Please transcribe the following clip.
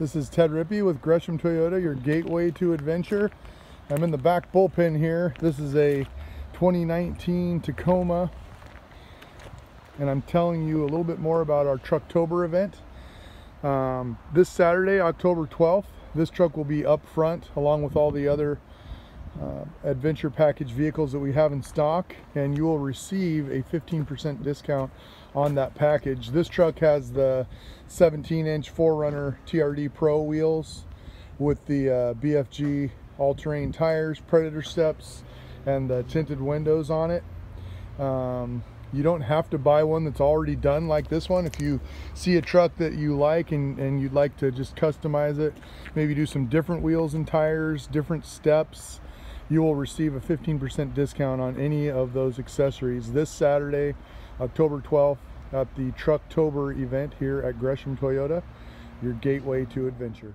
This is Ted Rippee with Gresham Toyota, your gateway to adventure. I'm in the back bullpen here. This is a 2019 Tacoma, and I'm telling you a little bit more about our Trucktober event. Um, this Saturday, October 12th, this truck will be up front along with all the other uh, adventure package vehicles that we have in stock and you will receive a 15% discount on that package. This truck has the 17 inch 4Runner TRD Pro wheels with the uh, BFG all-terrain tires, Predator steps, and the tinted windows on it. Um, you don't have to buy one that's already done like this one. If you see a truck that you like and, and you'd like to just customize it, maybe do some different wheels and tires, different steps, you will receive a 15% discount on any of those accessories this Saturday, October 12th at the Trucktober event here at Gresham Toyota, your gateway to adventure.